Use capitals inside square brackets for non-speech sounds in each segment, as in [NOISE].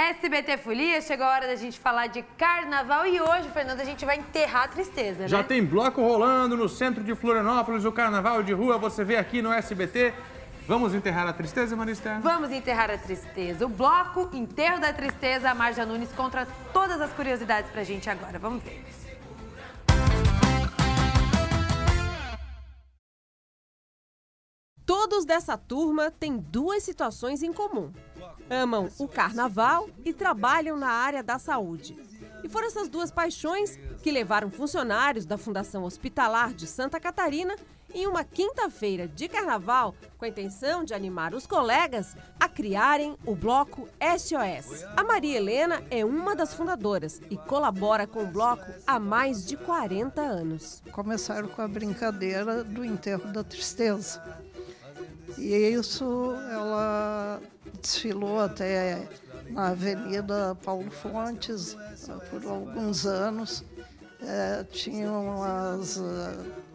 SBT Folia, chegou a hora da gente falar de carnaval e hoje, Fernanda, a gente vai enterrar a tristeza, né? Já tem bloco rolando no centro de Florianópolis, o carnaval de rua, você vê aqui no SBT. Vamos enterrar a tristeza, Marista? Vamos enterrar a tristeza. O bloco Enterro da Tristeza, a Marja Nunes contra todas as curiosidades pra gente agora. Vamos ver. Todos dessa turma têm duas situações em comum. Amam o carnaval e trabalham na área da saúde. E foram essas duas paixões que levaram funcionários da Fundação Hospitalar de Santa Catarina em uma quinta-feira de carnaval, com a intenção de animar os colegas a criarem o bloco SOS. A Maria Helena é uma das fundadoras e colabora com o bloco há mais de 40 anos. Começaram com a brincadeira do enterro da tristeza. E isso ela desfilou até na Avenida Paulo Fontes por alguns anos. É, tinham as uh,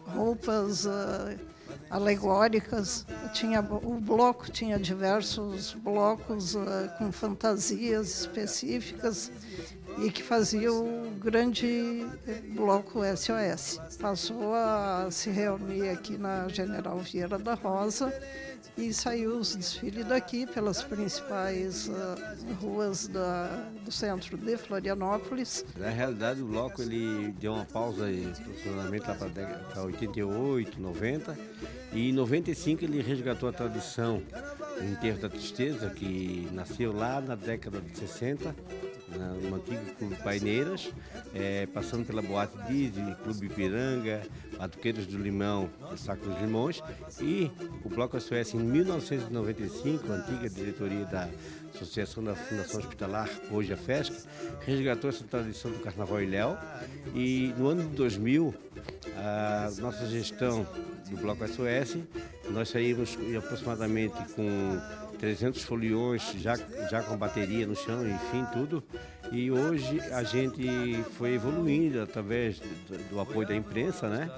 roupas uh, alegóricas, tinha, o bloco tinha diversos blocos com fantasias específicas e que fazia o grande bloco SOS. Passou a se reunir aqui na General Vieira da Rosa e saiu os desfiles daqui pelas principais uh, ruas da, do centro de Florianópolis. Na realidade, o bloco ele deu uma pausa aproximadamente lá para 88, 90 e em 95 ele resgatou a tradição do enterro da tristeza que nasceu lá na década de 60 no antigo Clube Paineiras, é, passando pela Boate Dizzy, Clube Ipiranga, Batuqueiros do Limão, Saco dos Limões, e o Bloco SOS em 1995, a antiga diretoria da Associação da Fundação Hospitalar, hoje a FESC, resgatou essa tradição do Carnaval Ilhéu e no ano de 2000, a nossa gestão do Bloco SOS, nós saímos aproximadamente com 300 foliões já, já com bateria no chão, enfim, tudo. E hoje a gente foi evoluindo através do, apoio da imprensa, né?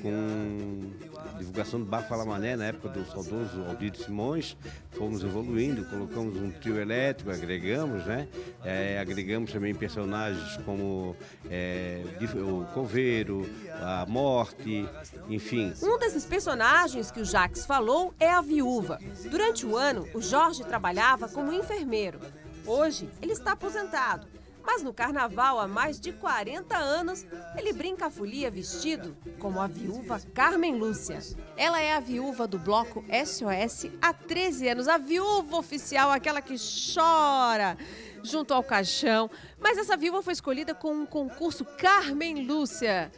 Com divulgação do Bar Falamané, na época do saudoso Aldir Simões, fomos evoluindo, colocamos um trio elétrico, agregamos, né? É, agregamos também personagens como é, o Coveiro, a Morte, enfim. Um desses personagens que o Jax falou é a viúva. Durante o ano, o Jorge trabalhava como enfermeiro. Hoje, ele está aposentado. Mas no carnaval, há mais de 40 anos, ele brinca a folia vestido como a viúva Carmen Lúcia. Ela é a viúva do bloco SOS há 13 anos, a viúva oficial, aquela que chora junto ao caixão. Mas essa viúva foi escolhida com um concurso Carmen Lúcia.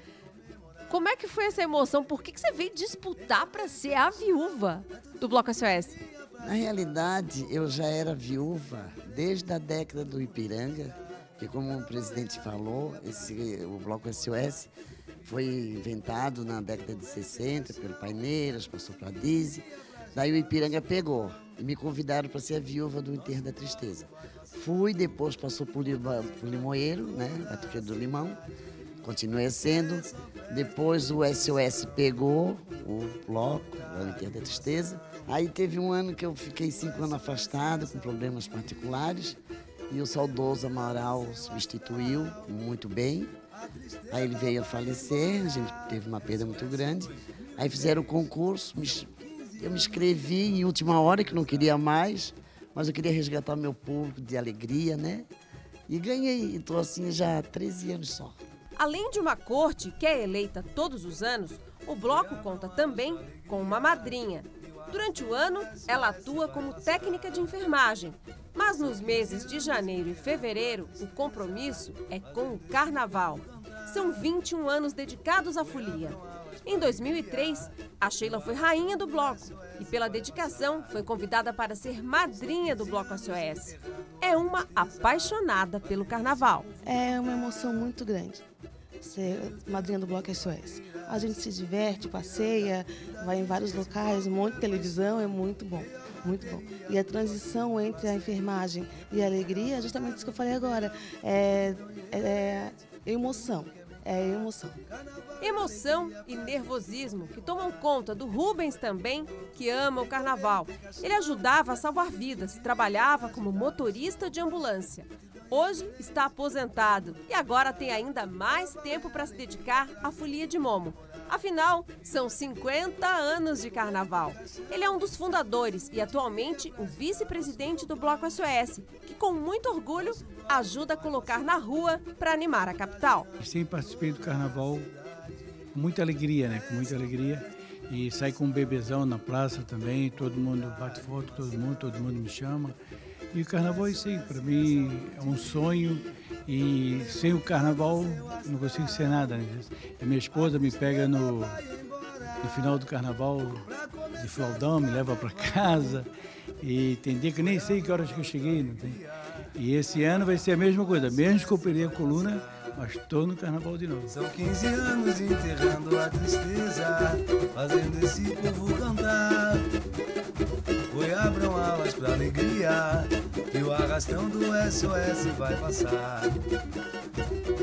Como é que foi essa emoção? Por que, que você veio disputar para ser a viúva do Bloco SOS? Na realidade, eu já era viúva desde a década do Ipiranga, que como o presidente falou, esse, o Bloco SOS foi inventado na década de 60 pelo Paineiras, passou para Dise. Daí o Ipiranga pegou e me convidaram para ser a viúva do Enterro da Tristeza. Fui, depois passou por, por Limoeiro, né, Batuque do Limão, continuei sendo. Depois o SOS pegou o bloco, o Enterro da Tristeza. Aí teve um ano que eu fiquei cinco anos afastado, com problemas particulares, e o saudoso Amaral substituiu muito bem. Aí ele veio a falecer, a gente teve uma perda muito grande. Aí fizeram o concurso, eu me inscrevi em última hora, que não queria mais, mas eu queria resgatar meu público de alegria, né? E ganhei, estou assim já há 13 anos só. Além de uma corte que é eleita todos os anos, o bloco conta também com uma madrinha, Durante o ano, ela atua como técnica de enfermagem, mas nos meses de janeiro e fevereiro, o compromisso é com o carnaval. São 21 anos dedicados à folia. Em 2003, a Sheila foi rainha do bloco e, pela dedicação, foi convidada para ser madrinha do Bloco SOS. É uma apaixonada pelo carnaval. É uma emoção muito grande ser madrinha do Bloco SOS. A gente se diverte, passeia, vai em vários locais, um monte de televisão, é muito bom, muito bom. E a transição entre a enfermagem e a alegria é justamente isso que eu falei agora, é, é, é emoção. é emoção. Emoção e nervosismo que tomam conta do Rubens também, que ama o carnaval. Ele ajudava a salvar vidas, trabalhava como motorista de ambulância. Hoje está aposentado e agora tem ainda mais tempo para se dedicar à folia de Momo. Afinal, são 50 anos de carnaval. Ele é um dos fundadores e atualmente o vice-presidente do Bloco SOS, que com muito orgulho ajuda a colocar na rua para animar a capital. Sempre participei do carnaval com muita alegria, né? Com muita alegria. E sair com um bebezão na praça também, todo mundo bate foto, todo mundo, todo mundo me chama. E o carnaval é isso aí, para mim é um sonho e sem o carnaval não consigo ser nada. Né? Minha esposa me pega no, no final do carnaval de flaudão, me leva para casa e tem dia que nem sei que horas que eu cheguei. Não tem? E esse ano vai ser a mesma coisa, mesmo que eu perdi a coluna, mas estou no carnaval de novo. São 15 anos enterrando a tristeza, fazendo esse povo cantar. Foi abram alas pra alegria, o arrastão do SOS vai passar.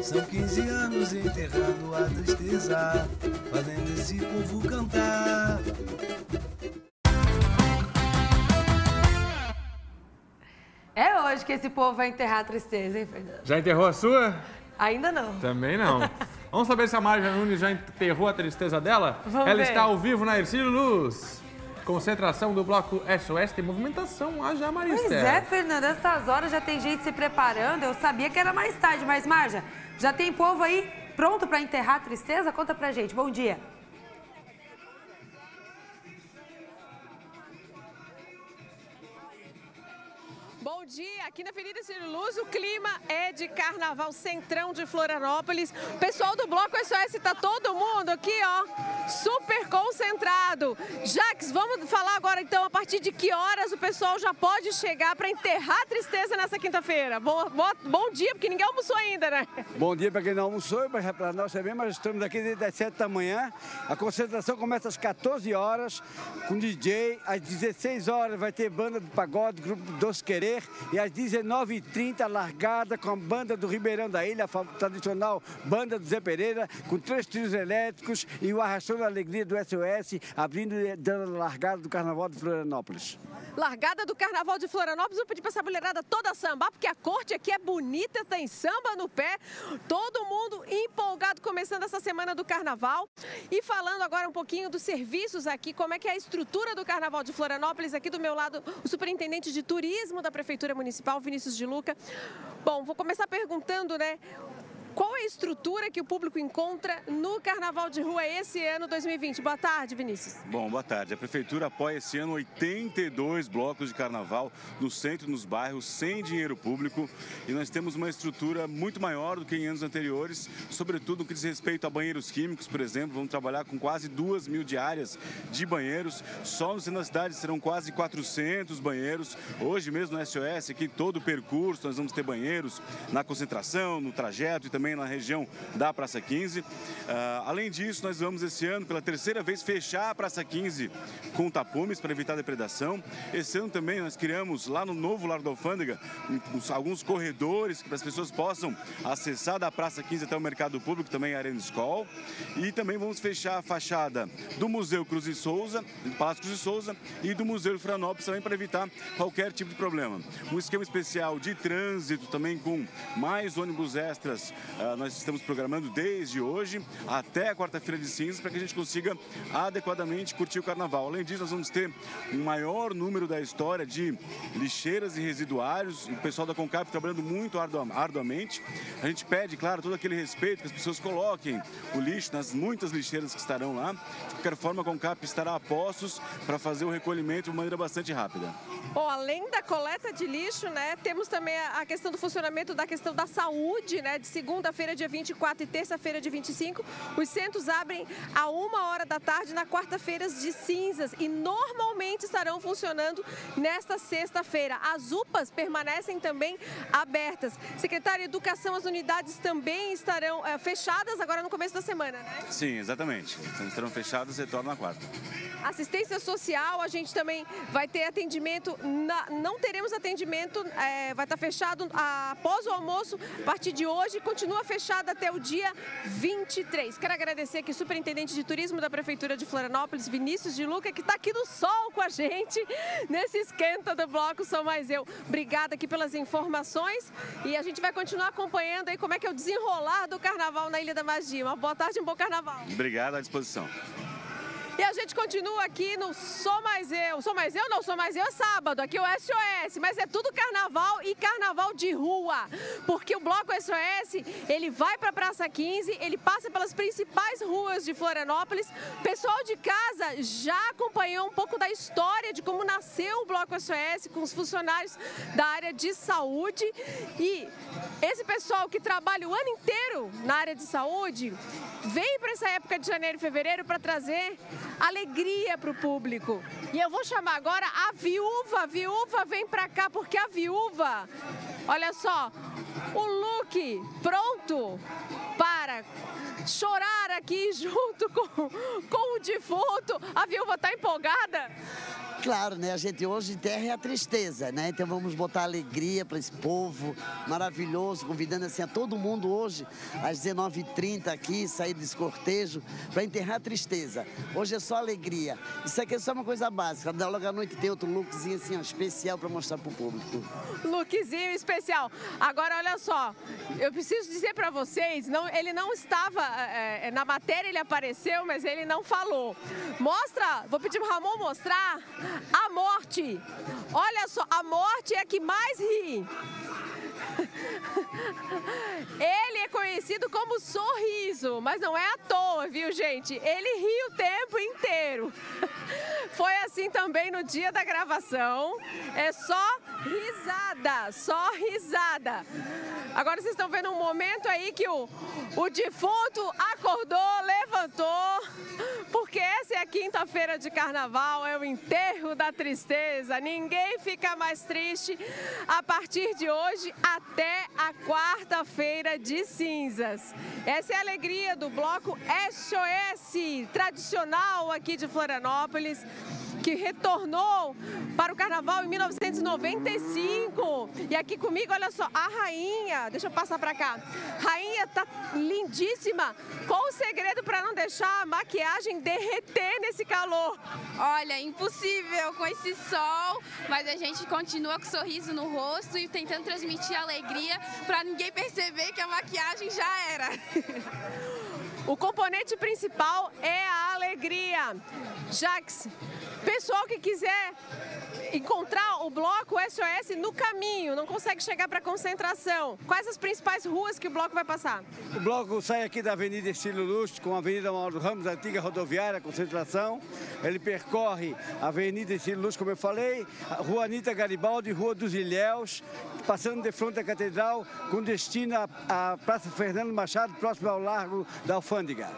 São 15 anos enterrando a tristeza, fazendo esse povo cantar. É hoje que esse povo vai enterrar a tristeza, hein, Fernando? Já enterrou a sua? Ainda não. Também não. [LAUGHS] Vamos saber se a Marja Nunes já enterrou a tristeza dela? Vamos Ela ver. está ao vivo na Ercílio Luz. Concentração do bloco SOS, tem movimentação lá já, Marista. Pois é, Fernando, essas horas já tem gente se preparando. Eu sabia que era mais tarde, mas Marja, já tem povo aí pronto para enterrar a tristeza? Conta pra gente. Bom dia. Aqui na Avenida Ciro Luz, o clima é de carnaval centrão de Florianópolis. O pessoal do Bloco SOS tá todo mundo aqui, ó, super concentrado. Jax, vamos falar agora então a partir de que horas o pessoal já pode chegar para enterrar a tristeza nessa quinta-feira. Bom, bom, bom dia, porque ninguém almoçou ainda, né? Bom dia para quem não almoçou, mas para nós também, mas estamos aqui desde as 7 da manhã. A concentração começa às 14 horas, com DJ. Às 16 horas vai ter banda do pagode, grupo Dos Querer. E às 19h30, largada com a banda do Ribeirão da Ilha, a tradicional banda do Zé Pereira, com três trios elétricos e o Arrastão da Alegria do SOS, abrindo e dando a largada do Carnaval de Florianópolis. Largada do Carnaval de Florianópolis, vou pedir para essa mulherada toda sambar, porque a corte aqui é bonita, tem samba no pé. Todo mundo empolgado começando essa semana do Carnaval. E falando agora um pouquinho dos serviços aqui, como é que é a estrutura do Carnaval de Florianópolis. Aqui do meu lado, o superintendente de turismo da Prefeitura Municipal, Vinícius de Luca. Bom, vou começar perguntando, né? Qual é a estrutura que o público encontra no Carnaval de Rua esse ano 2020? Boa tarde, Vinícius. Bom, boa tarde. A Prefeitura apoia esse ano 82 blocos de carnaval no centro nos bairros, sem dinheiro público. E nós temos uma estrutura muito maior do que em anos anteriores, sobretudo no que diz respeito a banheiros químicos, por exemplo. Vamos trabalhar com quase 2 mil diárias de banheiros. Só no centro da cidade serão quase 400 banheiros. Hoje mesmo no SOS, aqui todo o percurso, nós vamos ter banheiros na concentração, no trajeto e também na região da Praça 15. Ah, além disso, nós vamos esse ano, pela terceira vez, fechar a Praça 15 com tapumes para evitar depredação. Esse ano também nós criamos lá no novo Lar da Alfândega uns- alguns corredores para as pessoas possam acessar da Praça 15 até o Mercado Público, também a Arena Escol. E também vamos fechar a fachada do Museu Cruz e Souza, do Palácio Cruz e Souza e do Museu de Florianópolis também para evitar qualquer tipo de problema. Um esquema especial de trânsito também com mais ônibus extras. Ah, nós estamos programando desde hoje até quarta-feira de cinzas para que a gente consiga adequadamente curtir o carnaval. Além disso, nós vamos ter um maior número da história de lixeiras e residuários. O pessoal da Concap trabalhando muito ardua- arduamente. A gente pede, claro, todo aquele respeito que as pessoas coloquem o lixo nas muitas lixeiras que estarão lá. De qualquer forma, a Concap estará a postos para fazer o recolhimento de maneira bastante rápida. Bom, além da coleta de lixo, né, temos também a questão do funcionamento da questão da saúde, né, de segunda-feira, dia 24 e terça-feira, dia 25. Os centros abrem a uma hora da tarde na quarta-feira de cinzas e normalmente estarão funcionando nesta sexta-feira. As UPAs permanecem também abertas. Secretário de Educação, as unidades também estarão eh, fechadas agora no começo da semana, né? Sim, exatamente. Então, estarão fechados e retornam na quarta. Assistência social, a gente também vai ter atendimento, na- não teremos atendimento, é, vai estar fechado após o almoço, a partir de hoje, continua continua fechada até o dia 23. Quero agradecer aqui o superintendente de turismo da Prefeitura de Florianópolis, Vinícius de Luca, que está aqui no sol com a gente [LAUGHS] nesse esquenta do bloco Sou Mais Eu. Obrigada aqui pelas informações e a gente vai continuar acompanhando aí como é que é o desenrolar do carnaval na Ilha da Magia. Uma boa tarde e um bom carnaval. Obrigado, à disposição. E a gente continua aqui no Sou Mais Eu. Sou Mais Eu? Não, Sou Mais Eu é sábado, aqui é o SOS. Mas é tudo carnaval e carnaval de rua. Porque o Bloco SOS, ele vai para a Praça 15, ele passa pelas principais ruas de Florianópolis. O pessoal de casa já acompanhou um pouco da história de como nasceu o Bloco SOS com os funcionários da área de saúde. E esse pessoal que trabalha o ano inteiro na área de saúde, veio para essa época de janeiro e fevereiro para trazer alegria para o público. E eu vou chamar agora a viúva. A viúva vem para cá porque a viúva, olha só, o look pronto para chorar aqui [LAUGHS] junto com, com o defunto. A viúva está empolgada? Claro, né? A gente hoje enterra a tristeza, né? Então vamos botar alegria para esse povo maravilhoso, convidando assim a todo mundo hoje, às 19h30 aqui, sair desse cortejo, para enterrar a tristeza. Hoje é só alegria. Isso aqui é só uma coisa básica. Logo à noite tem outro lookzinho assim, ó, especial para mostrar para o público. Lookzinho especial. Agora, olha só, eu preciso dizer para vocês, não, ele não estava, é, na matéria ele apareceu, mas ele não falou. Mostra, vou pedir para o Ramon mostrar a morte. Olha só, a morte é que mais ri. Ele é conhecido como sorriso, mas não é à toa, viu, gente? Ele ri o tempo inteiro. Foi assim também no dia da gravação. É só risada, só risada. Agora vocês estão vendo um momento aí que o, o defunto acordou, levantou, porque é a quinta-feira de carnaval, é o enterro da tristeza. Ninguém fica mais triste a partir de hoje até a quarta-feira de cinzas. Essa é a alegria do bloco SOS, tradicional aqui de Florianópolis que retornou para o carnaval em 1995. E aqui comigo, olha só, a rainha, deixa eu passar para cá. Rainha tá lindíssima. Qual o segredo para não deixar a maquiagem derreter nesse calor? Olha, impossível com esse sol, mas a gente continua com sorriso no rosto e tentando transmitir alegria para ninguém perceber que a maquiagem já era. [LAUGHS] O componente principal é a alegria. Jax, pessoal que quiser encontrar o bloco SOS no caminho, não consegue chegar para a concentração. Quais as principais ruas que o bloco vai passar? O bloco sai aqui da Avenida Estilo Luz, com a Avenida Mauro Ramos, antiga rodoviária, concentração. Ele percorre a Avenida Estilo Luz, como eu falei, Rua Anitta Garibaldi, Rua dos Ilhéus, passando de frente à Catedral, com destino à Praça Fernando Machado, próximo ao Largo da Alfândega.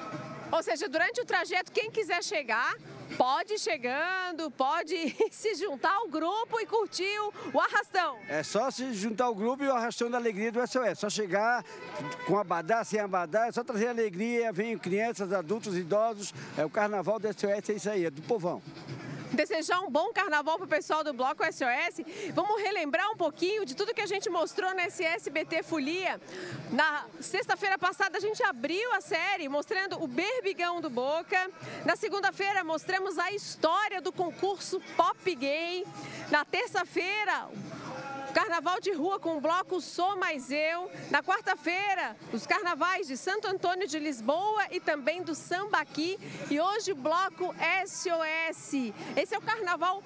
Ou seja, durante o trajeto, quem quiser chegar, pode ir chegando, pode [LAUGHS] se juntar ao grupo e curtir o, arrastão. É só se juntar ao grupo e o arrastão da alegria do SOS. É só chegar com abadá, sem abadá, é só trazer alegria, vem crianças, adultos, idosos. É o carnaval do SOS, é isso aí, é do povão desejar um bom carnaval para o pessoal do Bloco SOS. Vamos relembrar um pouquinho de tudo que a gente mostrou nesse SBT Folia. Na sexta-feira passada a gente abriu a série mostrando o berbigão do Boca. Na segunda-feira mostramos a história do concurso Pop Gay. Na terça-feira, Carnaval de rua com o bloco Sou Mais Eu. Na quarta-feira, os carnavais de Santo Antônio de Lisboa e também do Sambaqui. E hoje bloco SOS. Esse é o carnaval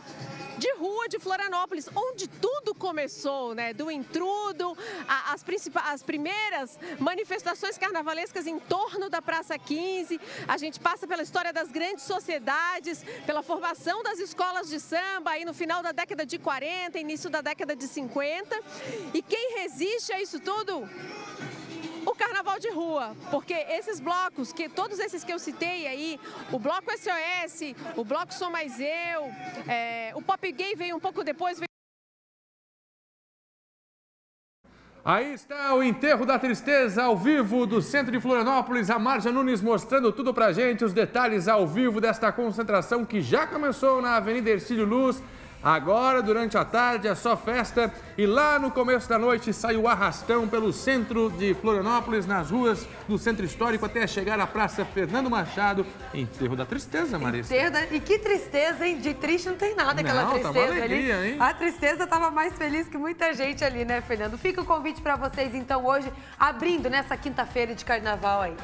de rua de Florianópolis, onde tudo começou, né? Do intrudo, a, as, as primeiras manifestações carnavalescas em torno da Praça 15. A gente passa pela história das grandes sociedades, pela formação das escolas de samba aí no final da década de 40, início da década de 50. E quem resiste a isso tudo? o carnaval de rua, porque esses blocos, que todos esses que eu citei aí, o bloco SOS, o bloco Sou Mais Eu, é, o Pop Gay veio um pouco depois. Veio... Aí está o enterro da tristeza ao vivo do centro de Florianópolis, a Marja Nunes mostrando tudo pra gente, os detalhes ao vivo desta concentração que já começou na Avenida Ercílio Luz. Agora, durante a tarde, é só festa e lá no começo da noite sai o arrastão pelo centro de Florianópolis, nas ruas do centro histórico, até chegar à Praça Fernando Machado. Enterro da tristeza, Marista. Enterro da... E que tristeza, hein? De triste não tem nada aquela Não, tava tristeza alegria, ali. hein? A tristeza tava mais feliz que muita gente ali, né, Fernando? Fica o convite para vocês, então, hoje, abrindo nessa quinta-feira de carnaval aí.